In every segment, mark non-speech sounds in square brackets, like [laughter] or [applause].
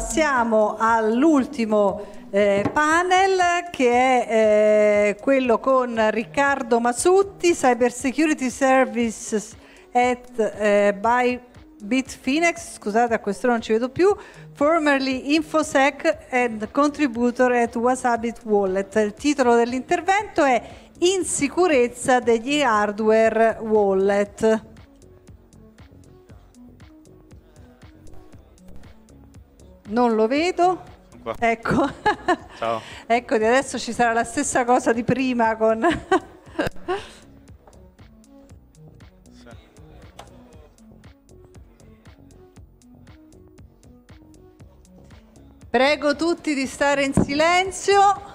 passiamo all'ultimo eh, panel che è eh, quello con Riccardo Masutti, Cyber Security Services at eh, by Bitfinex, scusate a questo non ci vedo più, formerly Infosec and contributor at Wasabi Wallet. Il titolo dell'intervento è Insicurezza degli hardware wallet. Non lo vedo. Ecco. [laughs] Ciao. ecco, di adesso ci sarà la stessa cosa di prima con... [laughs] Prego tutti di stare in silenzio.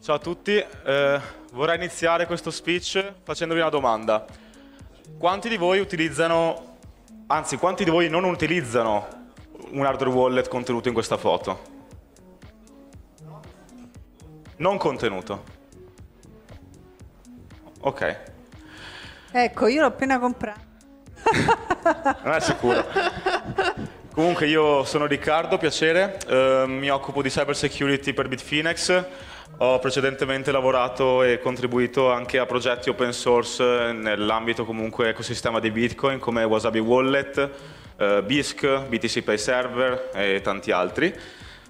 Ciao a tutti, eh, vorrei iniziare questo speech facendovi una domanda. Quanti di voi utilizzano, anzi quanti di voi non utilizzano un hardware wallet contenuto in questa foto? Non contenuto. Ok, Ecco, io l'ho appena comprato. non è sicuro. [laughs] Comunque io sono Riccardo, piacere, eh, mi occupo di cyber security per Bitfinex, ho precedentemente lavorato e contribuito anche a progetti open source nell'ambito comunque ecosistema di Bitcoin come Wasabi Wallet, eh, BISC, BTC Pay Server e tanti altri.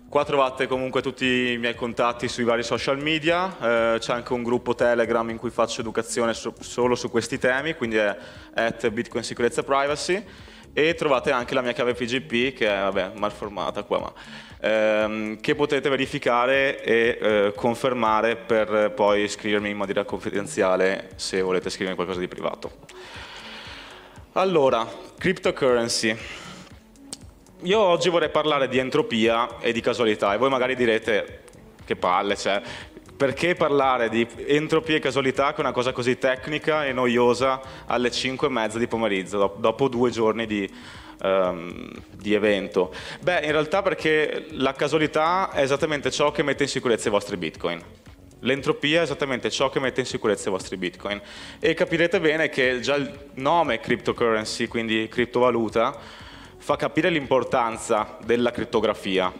Qua trovate comunque tutti i miei contatti sui vari social media, eh, c'è anche un gruppo Telegram in cui faccio educazione so- solo su questi temi, quindi è at Bitcoin Sicurezza Privacy e trovate anche la mia chiave PGP che è vabbè, malformata qua, ma, ehm, che potete verificare e eh, confermare per poi scrivermi in maniera confidenziale se volete scrivermi qualcosa di privato. Allora, cryptocurrency. Io oggi vorrei parlare di entropia e di casualità e voi magari direte che palle, cioè, perché parlare di entropia e casualità che è una cosa così tecnica e noiosa alle 5 e mezza di pomeriggio, dop- dopo due giorni di, ehm, di evento? Beh, in realtà perché la casualità è esattamente ciò che mette in sicurezza i vostri bitcoin. L'entropia è esattamente ciò che mette in sicurezza i vostri bitcoin. E capirete bene che già il nome cryptocurrency, quindi criptovaluta, fa capire l'importanza della crittografia.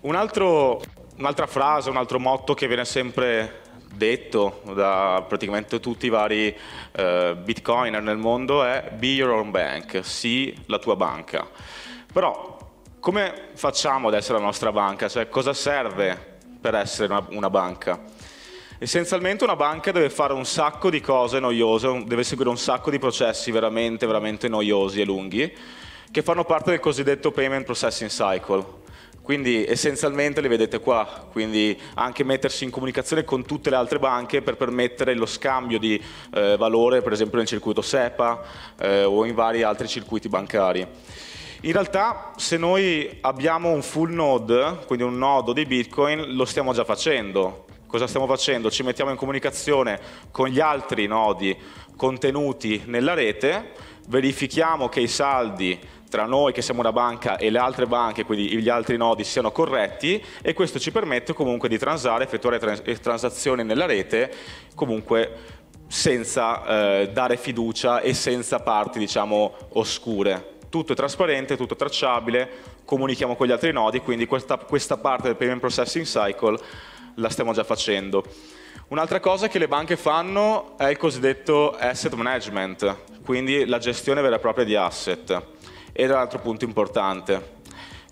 Un altro- un'altra frase, un altro motto che viene sempre detto da praticamente tutti i vari eh, bitcoiner nel mondo è be your own bank, sii la tua banca. Però come facciamo ad essere la nostra banca? Cioè cosa serve per essere una, una banca? Essenzialmente una banca deve fare un sacco di cose noiose, deve seguire un sacco di processi veramente, veramente noiosi e lunghi, che fanno parte del cosiddetto payment processing cycle. Quindi essenzialmente li vedete qua, quindi anche mettersi in comunicazione con tutte le altre banche per permettere lo scambio di eh, valore, per esempio nel circuito SEPA eh, o in vari altri circuiti bancari. In realtà se noi abbiamo un full node, quindi un nodo di Bitcoin, lo stiamo già facendo. Cosa stiamo facendo? Ci mettiamo in comunicazione con gli altri nodi contenuti nella rete, verifichiamo che i saldi tra noi che siamo una banca e le altre banche, quindi gli altri nodi, siano corretti e questo ci permette comunque di transare, effettuare trans- transazioni nella rete comunque senza eh, dare fiducia e senza parti diciamo oscure. Tutto è trasparente, tutto è tracciabile, comunichiamo con gli altri nodi, quindi questa, questa parte del payment processing cycle la stiamo già facendo. Un'altra cosa che le banche fanno è il cosiddetto asset management, quindi la gestione vera e propria di asset. Ed è un altro punto importante.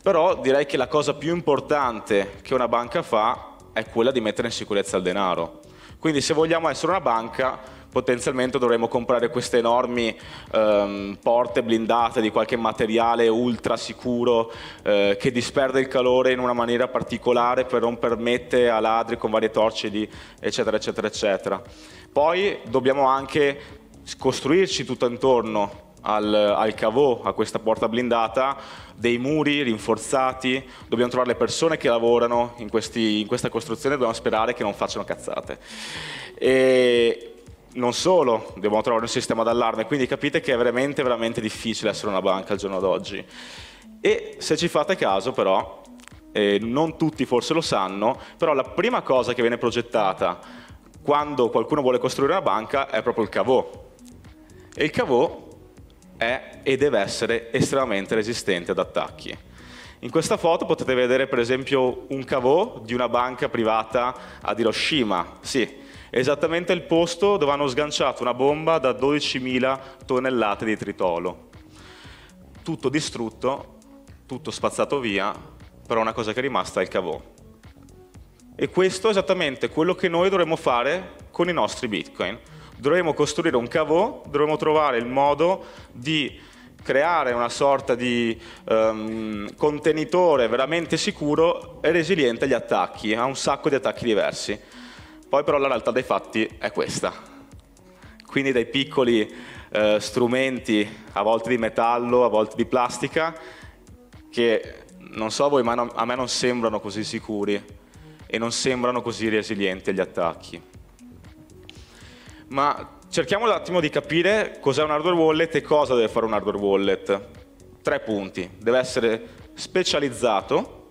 Però direi che la cosa più importante che una banca fa è quella di mettere in sicurezza il denaro. Quindi se vogliamo essere una banca, potenzialmente dovremmo comprare queste enormi ehm, porte blindate di qualche materiale ultra sicuro eh, che disperde il calore in una maniera particolare per non permettere a ladri con varie torce di eccetera eccetera eccetera. Poi dobbiamo anche costruirci tutto intorno al, al cavò, a questa porta blindata, dei muri rinforzati, dobbiamo trovare le persone che lavorano in, questi- in questa costruzione, dobbiamo sperare che non facciano cazzate. E non solo, dobbiamo trovare un sistema d'allarme, quindi capite che è veramente, veramente difficile essere una banca al giorno d'oggi. E se ci fate caso però, eh, non tutti forse lo sanno, però la prima cosa che viene progettata quando qualcuno vuole costruire una banca è proprio il cavò. E il cavò è e deve essere estremamente resistente ad attacchi. In questa foto potete vedere per esempio un cavò di una banca privata ad Hiroshima. Sì, esattamente il posto dove hanno sganciato una bomba da 12.000 tonnellate di tritolo. Tutto distrutto, tutto spazzato via, però una cosa che è rimasta è il cavò. E questo è esattamente quello che noi dovremmo fare con i nostri bitcoin. Dovremmo costruire un cavò, dovremmo trovare il modo di creare una sorta di um, contenitore veramente sicuro e resiliente agli attacchi, a un sacco di attacchi diversi. Poi però la realtà dei fatti è questa. Quindi dai piccoli uh, strumenti, a volte di metallo, a volte di plastica, che non so voi, ma non, a me non sembrano così sicuri e non sembrano così resilienti agli attacchi. Ma cerchiamo un attimo di capire cos'è un hardware wallet e cosa deve fare un hardware wallet. Tre punti. Deve essere specializzato,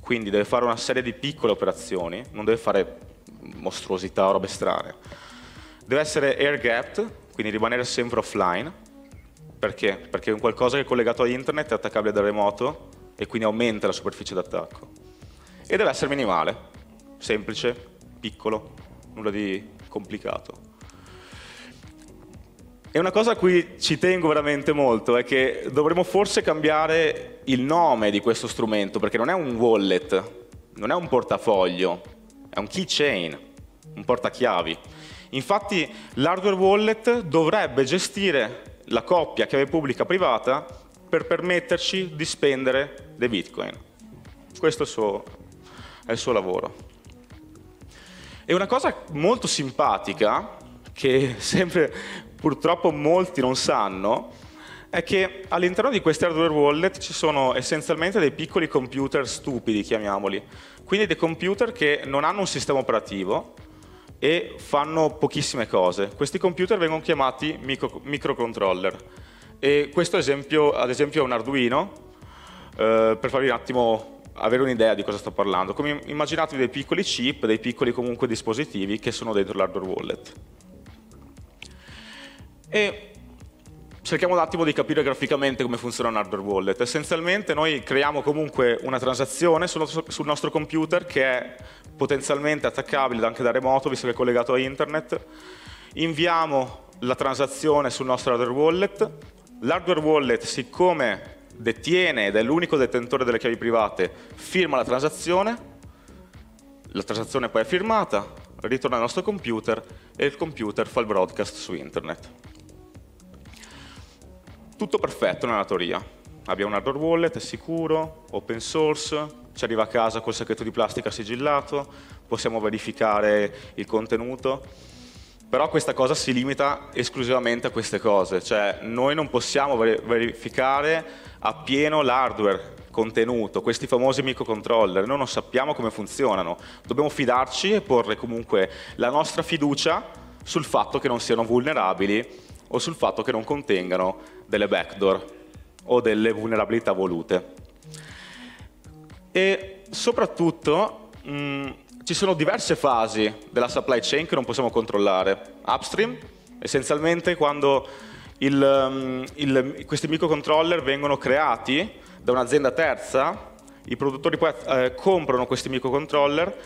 quindi deve fare una serie di piccole operazioni, non deve fare mostruosità o robe strane. Deve essere air gapped, quindi rimanere sempre offline. Perché? Perché è un qualcosa che è collegato a internet, è attaccabile da remoto e quindi aumenta la superficie d'attacco. E deve essere minimale, semplice, piccolo, nulla di complicato. E una cosa a cui ci tengo veramente molto è che dovremmo forse cambiare il nome di questo strumento, perché non è un wallet, non è un portafoglio, è un keychain, un portachiavi. Infatti l'hardware wallet dovrebbe gestire la coppia chiave pubblica privata per permetterci di spendere dei bitcoin. Questo è il suo, è il suo lavoro. E una cosa molto simpatica, che [laughs] sempre purtroppo molti non sanno, è che all'interno di questi hardware wallet ci sono essenzialmente dei piccoli computer stupidi, chiamiamoli, quindi dei computer che non hanno un sistema operativo e fanno pochissime cose. Questi computer vengono chiamati micro, microcontroller e questo esempio, ad esempio è un Arduino, eh, per farvi un attimo avere un'idea di cosa sto parlando. Come immaginatevi dei piccoli chip, dei piccoli comunque dispositivi che sono dentro l'hardware wallet. E cerchiamo un attimo di capire graficamente come funziona un hardware wallet. Essenzialmente noi creiamo comunque una transazione sul nostro, computer che è potenzialmente attaccabile anche da remoto, visto che è collegato a internet. Inviamo la transazione sul nostro hardware wallet. L'hardware wallet, siccome detiene ed è l'unico detentore delle chiavi private, firma la transazione, la transazione poi è firmata, ritorna al nostro computer e il computer fa il broadcast su internet. Tutto perfetto nella teoria. Abbiamo un hardware wallet, è sicuro, open source, ci arriva a casa col sacchetto di plastica sigillato, possiamo verificare il contenuto, però questa cosa si limita esclusivamente a queste cose, cioè noi non possiamo verificare appieno l'hardware contenuto, questi famosi microcontroller, noi non sappiamo come funzionano, dobbiamo fidarci e porre comunque la nostra fiducia sul fatto che non siano vulnerabili o sul fatto che non contengano delle backdoor o delle vulnerabilità volute. E soprattutto mh, ci sono diverse fasi della supply chain che non possiamo controllare. Upstream, essenzialmente quando il, um, il, questi microcontroller vengono creati da un'azienda terza, i produttori poi eh, comprano questi microcontroller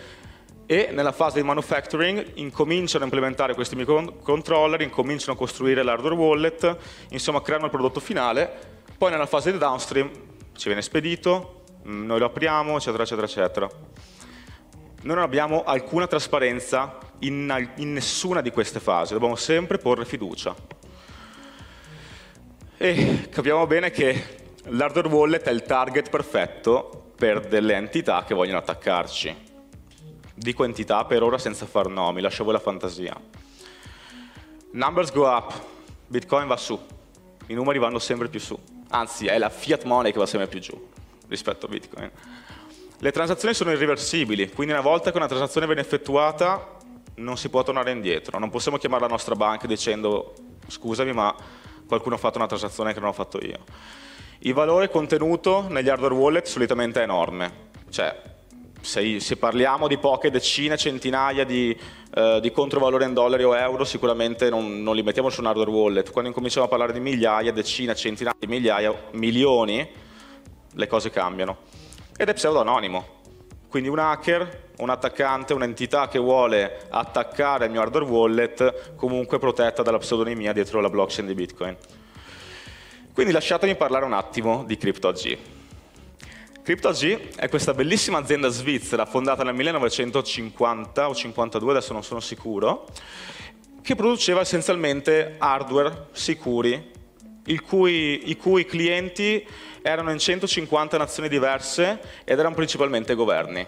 e nella fase di manufacturing incominciano a implementare questi microcontroller, incominciano a costruire l'hardware wallet, insomma creano il prodotto finale, poi nella fase di downstream ci viene spedito, mm, noi lo apriamo, eccetera, eccetera, eccetera. Noi non abbiamo alcuna trasparenza in, in nessuna di queste fasi, dobbiamo sempre porre fiducia. E capiamo bene che l'hardware wallet è il target perfetto per delle entità che vogliono attaccarci Dico entità per ora senza far nomi, lascio voi la fantasia. Numbers go up, Bitcoin va su, i numeri vanno sempre più su, anzi è la fiat money che va sempre più giù rispetto a Bitcoin. Le transazioni sono irreversibili, quindi una volta che una transazione viene effettuata non si può tornare indietro, non possiamo chiamare la nostra banca dicendo scusami ma qualcuno ha fatto una transazione che non ho fatto io. Il valore contenuto negli hardware wallet solitamente è enorme, Cioè, se, se parliamo di poche decine, centinaia di, eh, di controvalore in dollari o euro, sicuramente non, non, li mettiamo su un hardware wallet. Quando incominciamo a parlare di migliaia, decine, centinaia di migliaia, milioni, le cose cambiano. Ed è pseudo-anonimo. Quindi un hacker, un attaccante, un'entità che vuole attaccare il mio hardware wallet, comunque protetta dalla pseudonimia dietro la blockchain di Bitcoin. Quindi lasciatemi parlare un attimo di CryptoG. CryptoG è questa bellissima azienda svizzera fondata nel 1950 o 52, adesso non sono sicuro, che produceva essenzialmente hardware sicuri, cui, i cui clienti erano in 150 nazioni diverse ed erano principalmente governi.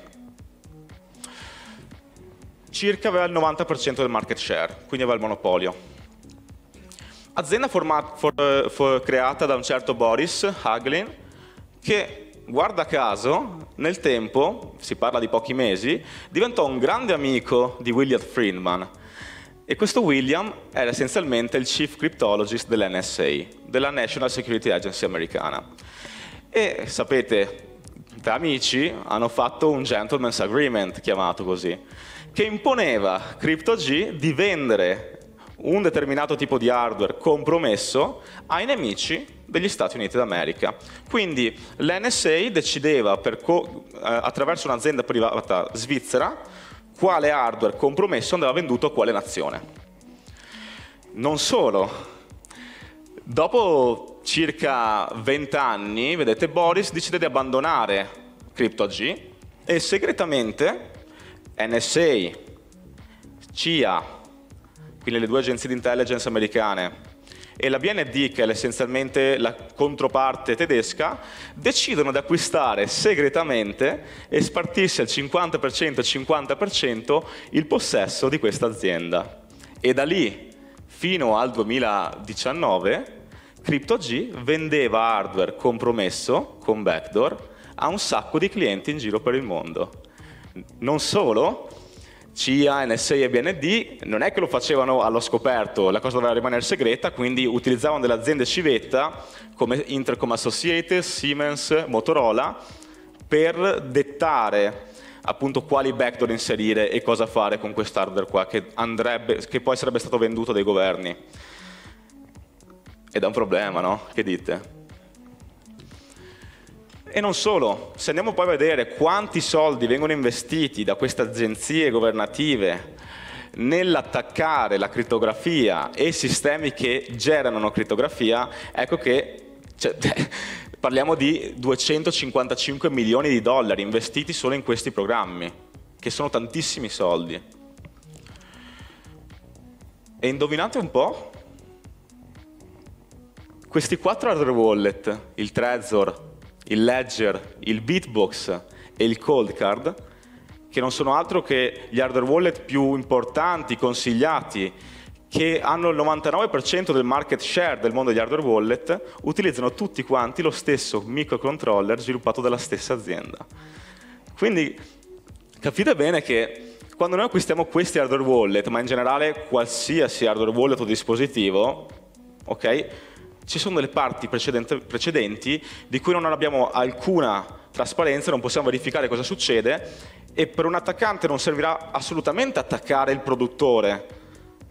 Circa aveva il 90% del market share, quindi aveva il monopolio. Azienda format, for, for, creata da un certo Boris Hagelin che guarda caso, nel tempo, si parla di pochi mesi, diventò un grande amico di William Friedman. E questo William era essenzialmente il chief cryptologist dell'NSA, della National Security Agency americana. E sapete, tra amici hanno fatto un gentleman's agreement, chiamato così, che imponeva CryptoG di vendere un determinato tipo di hardware compromesso ai nemici degli Stati Uniti d'America. Quindi l'NSA decideva eh, attraverso un'azienda privata svizzera quale hardware compromesso andava venduto a quale nazione. Non solo, dopo circa 20 anni, vedete, Boris decide di abbandonare CryptoG e segretamente NSA, CIA, quindi le due agenzie di intelligence americane, e la BND, che è essenzialmente la controparte tedesca, decidono di acquistare segretamente e spartirsi al 50% e 50% il possesso di questa azienda. E da lì fino al 2019 CryptoG vendeva hardware compromesso con backdoor a un sacco di clienti in giro per il mondo. Non solo, CIA, NSA e BND non è che lo facevano allo scoperto, la cosa doveva rimanere segreta, quindi utilizzavano delle aziende civetta come Intercom Associated, Siemens, Motorola per dettare appunto quali backdoor inserire e cosa fare con quest'hardware qua che, andrebbe, che poi sarebbe stato venduto dai governi. Ed è un problema, no? Che dite? E non solo, se andiamo poi a vedere quanti soldi vengono investiti da queste agenzie governative nell'attaccare la crittografia e i sistemi che generano crittografia, ecco che cioè, [laughs] parliamo di 255 milioni di dollari investiti solo in questi programmi, che sono tantissimi soldi. E indovinate un po'? Questi quattro hardware wallet, il Trezor, il Ledger, il Bitbox e il Cold Card, che non sono altro che gli hardware wallet più importanti, consigliati, che hanno il 99% del market share del mondo degli hardware wallet, utilizzano tutti quanti lo stesso microcontroller sviluppato dalla stessa azienda. Quindi capite bene che quando noi acquistiamo questi hardware wallet, ma in generale qualsiasi hardware wallet o dispositivo, ok? Ci sono delle parti precedenti di cui non abbiamo alcuna trasparenza, non possiamo verificare cosa succede e per un attaccante non servirà assolutamente attaccare il produttore,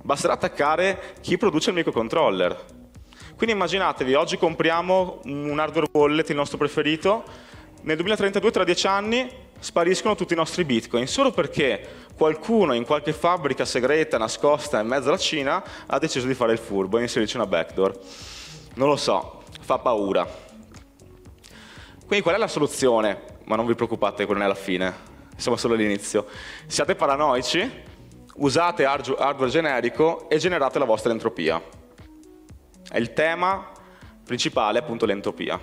basterà attaccare chi produce il microcontroller. Quindi immaginatevi, oggi compriamo un hardware wallet, il nostro preferito, nel 2032, tra dieci anni, spariscono tutti i nostri bitcoin, solo perché qualcuno in qualche fabbrica segreta, nascosta in mezzo alla Cina, ha deciso di fare il furbo e inserirci una backdoor. Non lo so, fa paura. Quindi qual è la soluzione? Ma non vi preoccupate, quella non è la fine, siamo solo all'inizio. Siate paranoici, usate hardware generico e generate la vostra entropia. È il tema principale, appunto, l'entropia.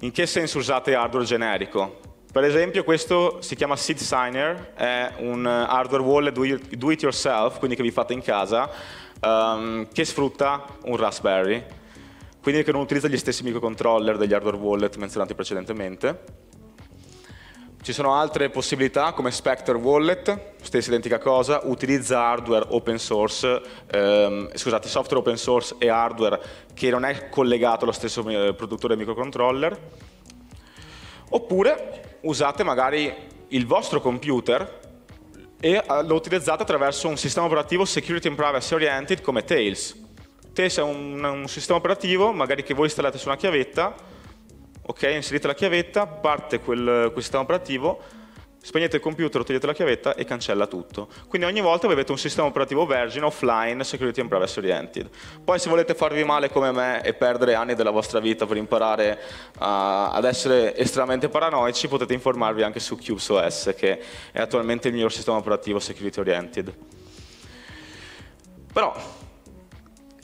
In che senso usate hardware generico? Per esempio questo si chiama Seed Signer, è un hardware wallet do it yourself, quindi che vi fate in casa, um, che sfrutta un Raspberry, quindi che non utilizza gli stessi microcontroller degli hardware wallet menzionati precedentemente. Ci sono altre possibilità come Spectre Wallet, stessa identica cosa, utilizza hardware open source, ehm, scusate, software open source e hardware che non è collegato allo stesso eh, produttore microcontroller. Oppure usate magari il vostro computer e eh, lo utilizzate attraverso un sistema operativo security and privacy oriented come Tails. Tails è un, un sistema operativo, magari che voi installate su una chiavetta, ok, inserite la chiavetta, parte quel, quel sistema operativo, spegnete il computer, togliete la chiavetta e cancella tutto. Quindi ogni volta avete un sistema operativo vergine, offline, security and privacy oriented. Poi se volete farvi male come me e perdere anni della vostra vita per imparare uh, ad essere estremamente paranoici, potete informarvi anche su CubesOS, che è attualmente il miglior sistema operativo security oriented. Però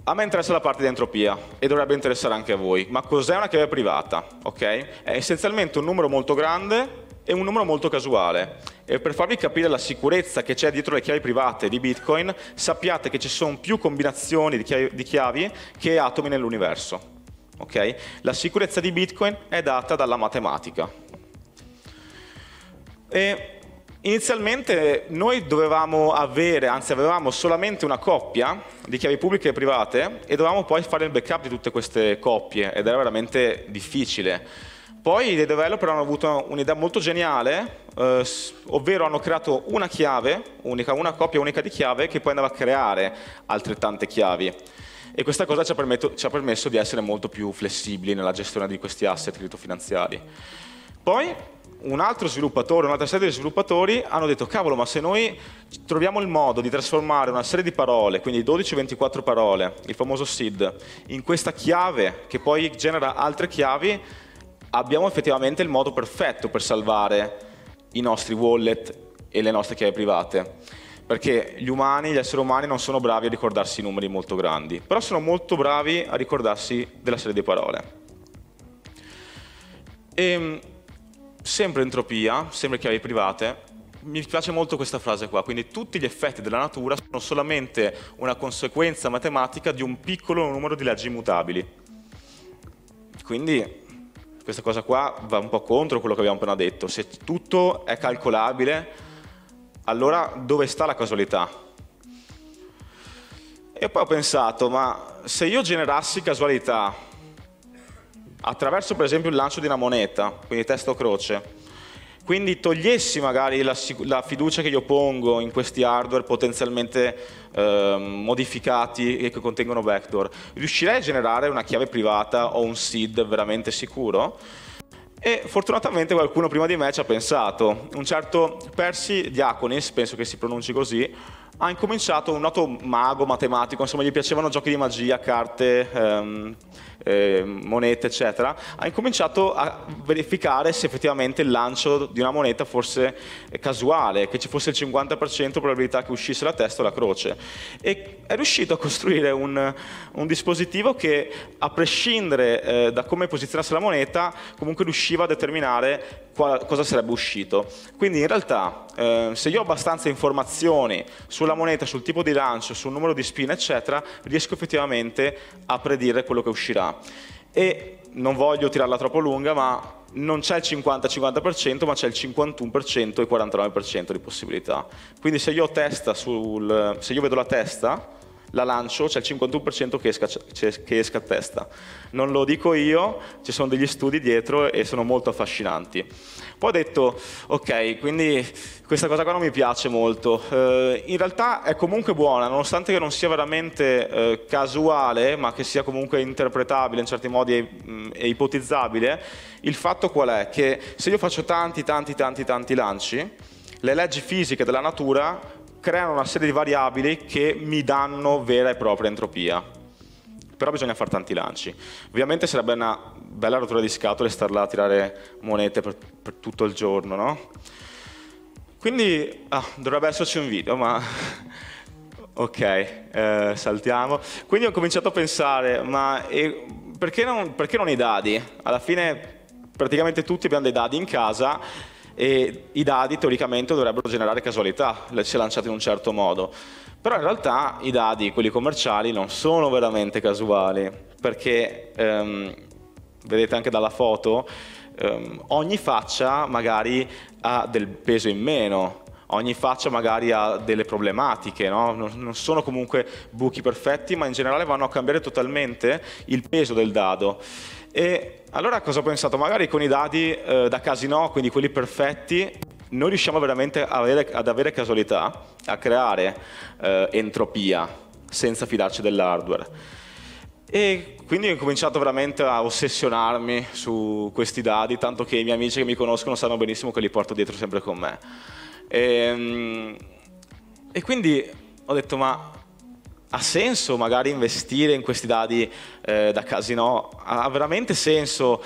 a me interessa la parte di entropia e dovrebbe interessare anche a voi. Ma cos'è una chiave privata? Okay? È essenzialmente un numero molto grande è un numero molto casuale. E per farvi capire la sicurezza che c'è dietro le chiavi private di Bitcoin, sappiate che ci sono più combinazioni di chiavi, di chiavi che atomi nell'universo. Okay? La sicurezza di Bitcoin è data dalla matematica. E inizialmente noi dovevamo avere, anzi avevamo solamente una coppia di chiavi pubbliche e private e dovevamo poi fare il backup di tutte queste coppie ed era veramente difficile poi i developer hanno avuto un'idea molto geniale, eh, ovvero hanno creato una chiave unica, una coppia unica di chiave che poi andava a creare altrettante chiavi. E questa cosa ci ha, permetto, ci ha permesso di essere molto più flessibili nella gestione di questi asset criptofinanziari. Poi un altro sviluppatore, un'altra serie di sviluppatori hanno detto cavolo ma se noi troviamo il modo di trasformare una serie di parole, quindi 12-24 parole, il famoso SID, in questa chiave che poi genera altre chiavi, abbiamo effettivamente il modo perfetto per salvare i nostri wallet e le nostre chiavi private. Perché gli umani, gli esseri umani non sono bravi a ricordarsi numeri molto grandi, però sono molto bravi a ricordarsi della serie di parole. E, ehm, sempre entropia, sempre chiavi private, mi piace molto questa frase qua, quindi tutti gli effetti della natura sono solamente una conseguenza matematica di un piccolo numero di leggi immutabili. Quindi questa cosa qua va un po' contro quello che abbiamo appena detto. Se tutto è calcolabile, allora dove sta la casualità? E poi ho pensato, ma se io generassi casualità attraverso per esempio il lancio di una moneta, quindi testa o croce, quindi togliessi magari la, la, fiducia che io pongo in questi hardware potenzialmente eh, modificati e che contengono backdoor, riuscirei a generare una chiave privata o un seed veramente sicuro? E fortunatamente qualcuno prima di me ci ha pensato. Un certo Percy Diaconis, penso che si pronunci così, ha incominciato un noto mago matematico, insomma gli piacevano giochi di magia, carte, ehm, eh, monete, eccetera, ha incominciato a verificare se effettivamente il lancio di una moneta fosse casuale, che ci fosse il 50% probabilità che uscisse la testa o la croce. E è riuscito a costruire un, un dispositivo che, a prescindere eh, da come posizionasse la moneta, comunque riusciva a determinare qual, cosa sarebbe uscito. Quindi in realtà, eh, se io ho abbastanza informazioni sulla moneta, sul tipo di lancio, sul numero di spin, eccetera, riesco effettivamente a predire quello che uscirà e non voglio tirarla troppo lunga, ma non c'è il 50-50%, ma c'è il 51% e 49% di possibilità. Quindi se io, sul, se io vedo la testa, la lancio, c'è il 51% che esca, che esca a testa. Non lo dico io, ci sono degli studi dietro e sono molto affascinanti. Poi ho detto, ok, quindi questa cosa qua non mi piace molto. Eh, in realtà è comunque buona, nonostante che non sia veramente eh, casuale, ma che sia comunque interpretabile in certi modi e, e ipotizzabile, il fatto qual è? Che se io faccio tanti, tanti, tanti, tanti lanci, le leggi fisiche della natura creano una serie di variabili che mi danno vera e propria entropia. Però bisogna fare tanti lanci. Ovviamente sarebbe una bella rottura di scatole star là a tirare monete per, per tutto il giorno, no? Quindi ah, dovrebbe esserci un video, ma [laughs] ok, eh, saltiamo. Quindi ho cominciato a pensare, ma eh, perché, non, perché non i dadi? Alla fine praticamente tutti abbiamo dei dadi in casa e i dadi teoricamente dovrebbero generare casualità se lanciati in un certo modo. Però in realtà i dadi, quelli commerciali, non sono veramente casuali, perché ehm, vedete anche dalla foto, ehm, ogni faccia magari ha del peso in meno, ogni faccia magari ha delle problematiche, no? non, non, sono comunque buchi perfetti, ma in generale vanno a cambiare totalmente il peso del dado. E allora cosa ho pensato? Magari con i dadi eh, da casino, quindi quelli perfetti, noi riusciamo veramente avere, ad avere casualità, a creare eh, entropia, senza fidarci dell'hardware. E quindi ho cominciato veramente a ossessionarmi su questi dadi, tanto che i miei amici che mi conoscono sanno benissimo che li porto dietro sempre con me. E, ehm, e quindi ho detto, ma ha senso magari investire in questi dadi eh, da casino? Ha veramente senso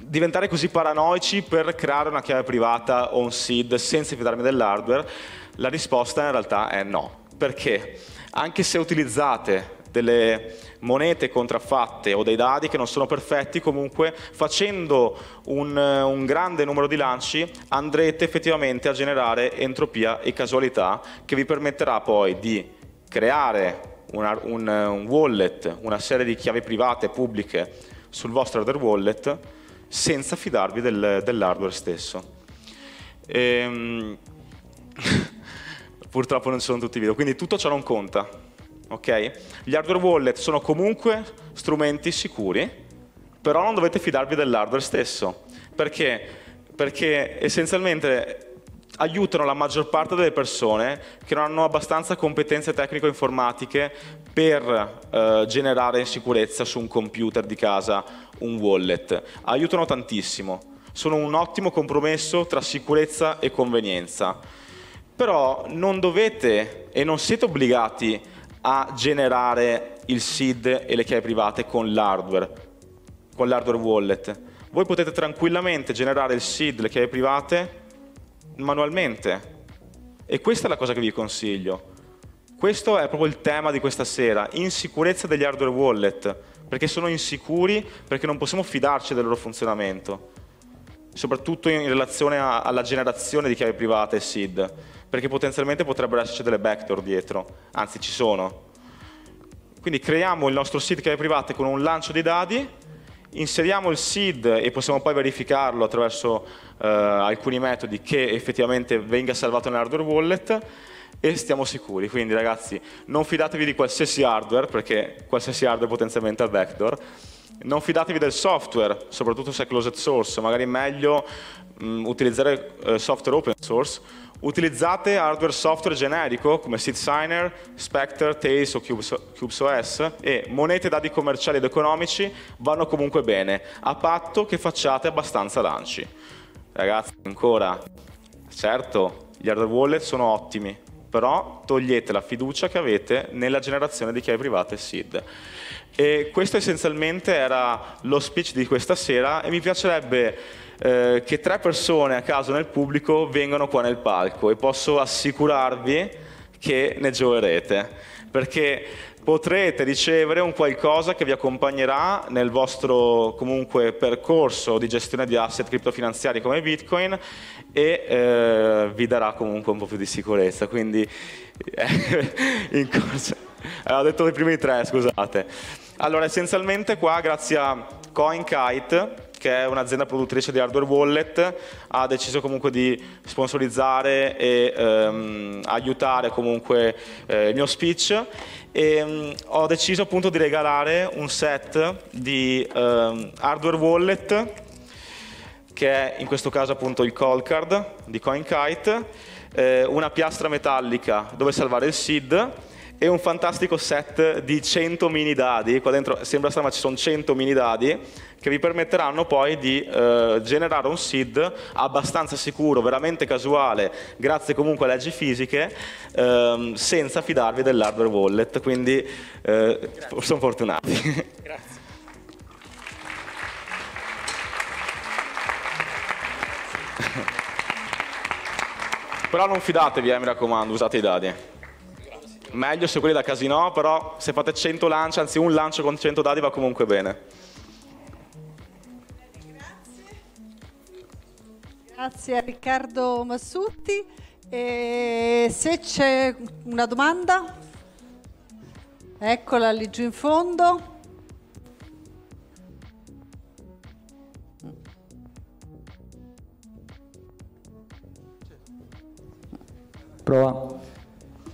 diventare così paranoici per creare una chiave privata o un seed senza fidarmi dell'hardware? La risposta in realtà è no. Perché? Anche se utilizzate delle monete contraffatte o dei dadi che non sono perfetti, comunque facendo un, un, grande numero di lanci andrete effettivamente a generare entropia e casualità che vi permetterà poi di creare una, un, un, wallet, una serie di chiavi private pubbliche sul vostro hardware wallet senza fidarvi del, dell'hardware stesso. E, ehm, [laughs] purtroppo non ci sono tutti i video, quindi tutto ciò non conta ok? Gli hardware wallet sono comunque strumenti sicuri, però non dovete fidarvi dell'hardware stesso. Perché? Perché essenzialmente aiutano la maggior parte delle persone che non hanno abbastanza competenze tecnico-informatiche per eh, generare in sicurezza su un computer di casa un wallet. Aiutano tantissimo, sono un ottimo compromesso tra sicurezza e convenienza. Però non dovete e non siete obbligati a generare il seed e le chiavi private con l'hardware, con l'hardware wallet. Voi potete tranquillamente generare il seed, le chiavi private manualmente. E questa è la cosa che vi consiglio. Questo è proprio il tema di questa sera, insicurezza degli hardware wallet, perché sono insicuri, perché non possiamo fidarci del loro funzionamento, soprattutto in relazione a, alla generazione di chiavi private e SID perché potenzialmente potrebbero esserci delle backdoor dietro, anzi ci sono. Quindi creiamo il nostro seed chiave private con un lancio di dadi, inseriamo il seed e possiamo poi verificarlo attraverso eh, alcuni metodi che effettivamente venga salvato nell'hardware wallet e stiamo sicuri. Quindi ragazzi, non fidatevi di qualsiasi hardware, perché qualsiasi hardware potenzialmente ha backdoor, non fidatevi del software, soprattutto se è closed source, magari è meglio mh, mm, utilizzare eh, software open source Utilizzate hardware software generico come SeedSigner, Spectre, Tails o CubesOS e monete dati commerciali ed economici vanno comunque bene, a patto che facciate abbastanza lanci. Ragazzi, ancora, certo, gli hardware wallet sono ottimi, però togliete la fiducia che avete nella generazione di chiavi private SID. E questo essenzialmente era lo speech di questa sera e mi piacerebbe eh, che tre persone a caso nel pubblico vengano qua nel palco e posso assicurarvi che ne gioverete, perché potrete ricevere un qualcosa che vi accompagnerà nel vostro comunque percorso di gestione di asset criptofinanziari come Bitcoin e eh, vi darà comunque un po' più di sicurezza. Quindi [laughs] in corso. Eh, ho detto i primi tre, scusate. Allora, essenzialmente qua, grazie a CoinKite, che è un'azienda produttrice di hardware wallet, ha deciso comunque di sponsorizzare e ehm, aiutare comunque eh, il mio speech. E um, ho deciso appunto di regalare un set di um, hardware wallet che è in questo caso appunto il call card di CoinKite, eh, una piastra metallica dove salvare il SID e un fantastico set di 100 mini dadi, qua dentro sembra strano ma ci sono 100 mini dadi che vi permetteranno poi di eh, generare un seed abbastanza sicuro, veramente casuale, grazie comunque alle leggi fisiche, ehm, senza fidarvi dell'hardware wallet, quindi eh, sono fortunati. Grazie. Però non fidatevi, eh, mi raccomando, usate i dadi. Meglio se quelli da casino, però se fate 100 lanci, anzi un lancio con 100 dadi va comunque bene. Grazie a Riccardo Massutti. E se c'è una domanda, eccola lì giù in fondo. prova.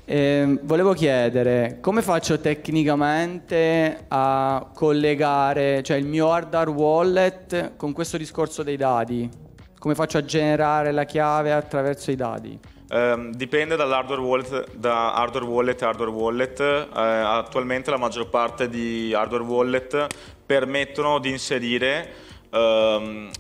Eh, volevo chiedere come faccio tecnicamente a collegare cioè il mio hardware wallet con questo discorso dei dati? Come faccio a generare la chiave attraverso i dati? Eh, dipende dall'hardware wallet, da hardware wallet a hardware wallet. Eh, attualmente la maggior parte di hardware wallet permettono di inserire ehm,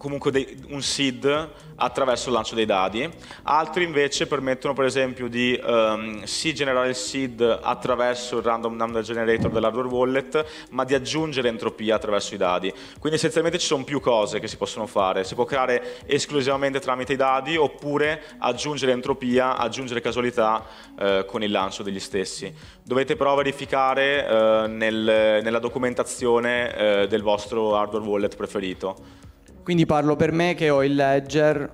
comunque dei, un seed attraverso il lancio dei dadi, altri invece permettono per esempio di um, sì generare il seed attraverso il random number generator dell'hardware wallet, ma di aggiungere entropia attraverso i dadi. Quindi essenzialmente ci sono più cose che si possono fare, si può creare esclusivamente tramite i dadi oppure aggiungere entropia, aggiungere casualità eh, con il lancio degli stessi. Dovete però verificare eh, nel, nella documentazione eh, del vostro hardware wallet preferito. Quindi parlo per me che ho il ledger,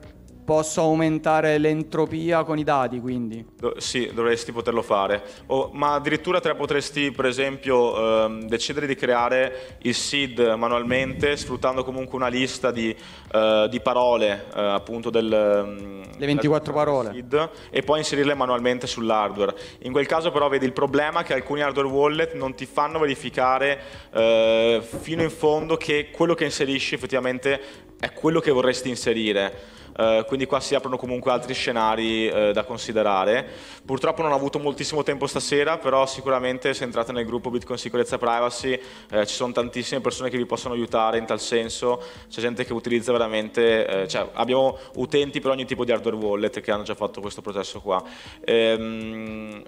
posso aumentare l'entropia con i dati quindi? Do, sì, dovresti poterlo fare, o, ma addirittura te potresti per esempio ehm, decidere di creare il seed manualmente sfruttando comunque una lista di, eh, di parole eh, appunto del... Ehm, Le 24 parole. Seed, e poi inserirle manualmente sull'hardware. In quel caso però vedi il problema che alcuni hardware wallet non ti fanno verificare eh, fino in fondo che quello che inserisci effettivamente è quello che vorresti inserire. Uh, quindi qua si aprono comunque altri scenari uh, da considerare. Purtroppo non ho avuto moltissimo tempo stasera, però sicuramente se entrate nel gruppo Bitcoin Sicurezza Privacy uh, ci sono tantissime persone che vi possono aiutare in tal senso, c'è gente che utilizza veramente, cioè abbiamo utenti per ogni tipo di hardware wallet che hanno già fatto questo processo qua. Um,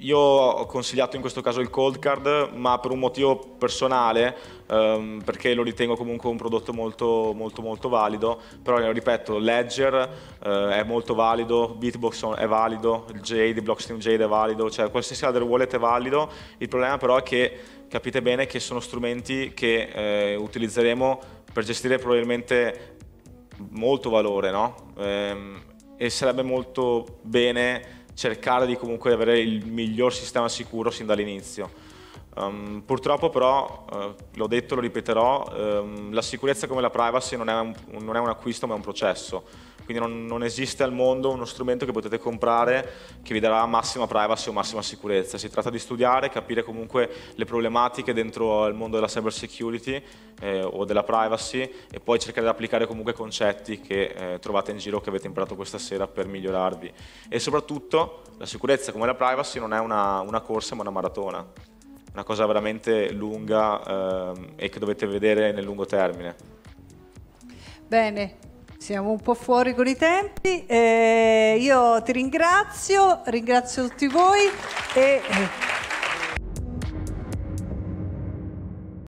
io ho consigliato in questo caso il cold card, ma per un motivo personale, ehm, perché lo ritengo comunque un prodotto molto, molto, molto valido, però ripeto, Ledger eh, è molto valido, Bitbox è valido, il Jade, Blockstream Jade è valido, cioè qualsiasi hardware wallet è valido, il problema però è che capite bene che sono strumenti che eh, utilizzeremo per gestire probabilmente molto valore, no? ehm, e sarebbe molto bene cercare di comunque avere il miglior sistema sicuro sin dall'inizio. Um, purtroppo però, uh, l'ho detto, lo ripeterò, um, la sicurezza come la privacy non è, un, non è un acquisto ma è un processo quindi non, non, esiste al mondo uno strumento che potete comprare che vi darà massima privacy o massima sicurezza. Si tratta di studiare, capire comunque le problematiche dentro il mondo della cyber security eh, o della privacy e poi cercare di applicare comunque concetti che eh, trovate in giro che avete imparato questa sera per migliorarvi. E soprattutto la sicurezza come la privacy non è una, una corsa ma una maratona una cosa veramente lunga eh, e che dovete vedere nel lungo termine. Bene, siamo un po' fuori con i tempi. Eh, io ti ringrazio, ringrazio tutti voi e